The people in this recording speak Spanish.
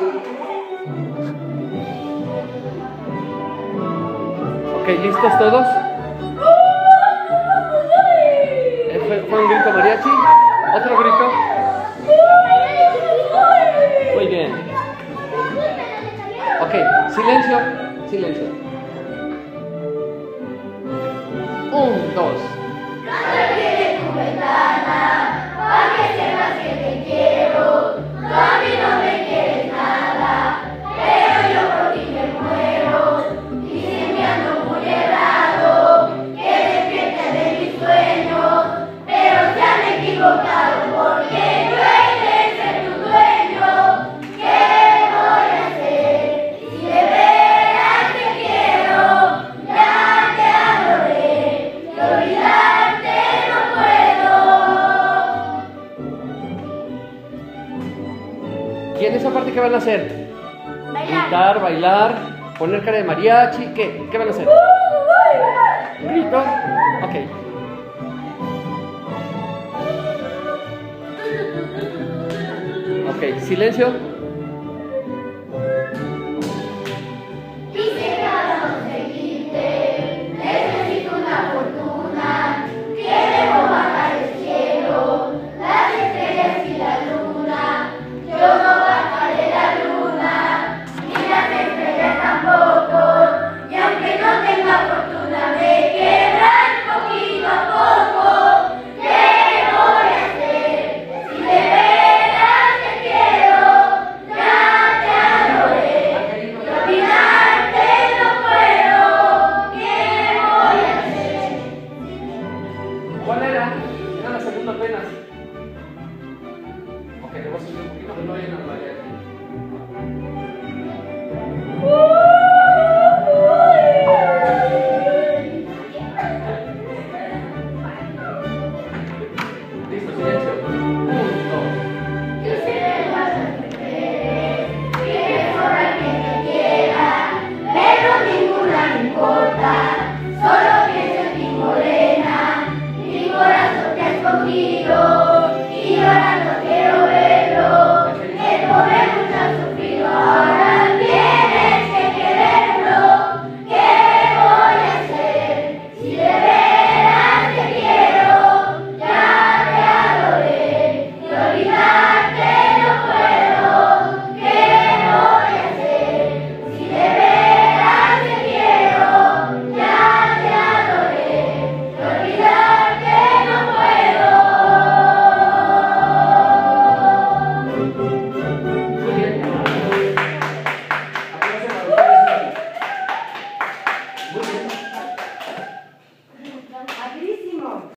Ok, ¿listos todos? Eh, ¿Fue, un grito mariachi? ¿Otro grito? Muy bien. Ok, silencio, silencio. Un, dos. ¿Y en esa parte qué van a hacer? Gritar, bailar, poner cara de mariachi, ¿qué? ¿Qué van a hacer? ¿Grito? Ok. Ok, silencio. queremos ir un poquito, no vayan a